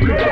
Yeah.